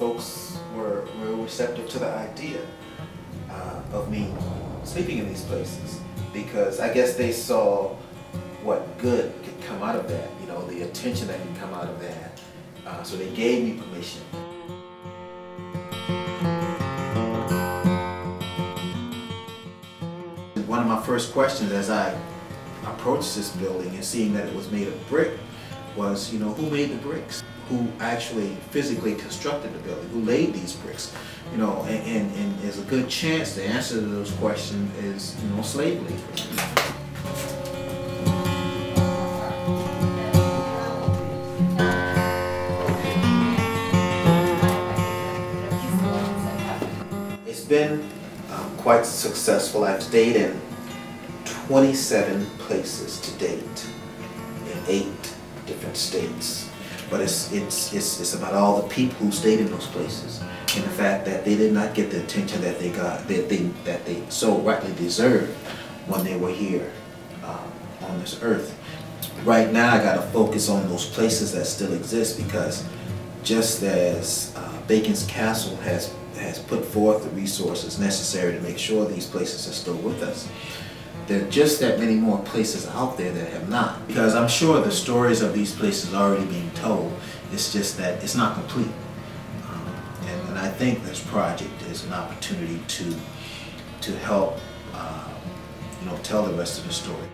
were, were receptive to the idea uh, of me sleeping in these places because I guess they saw what good could come out of that, you know, the attention that could come out of that. Uh, so they gave me permission. One of my first questions as I approached this building and seeing that it was made of brick was, you know, who made the bricks? Who actually physically constructed the building? Who laid these bricks? You know, and, and, and there's a good chance the answer to those questions is, you know, slave labor. It's been um, quite successful. I've stayed in 27 places to date in eight different states. But it's, it's, it's, it's about all the people who stayed in those places and the fact that they did not get the attention that they got, that they, that they so rightly deserved when they were here um, on this earth. Right now, I got to focus on those places that still exist because just as uh, Bacon's Castle has, has put forth the resources necessary to make sure these places are still with us, there are just that many more places out there that have not. Because I'm sure the stories of these places are already being told. It's just that it's not complete. Um, and, and I think this project is an opportunity to, to help uh, you know, tell the rest of the story.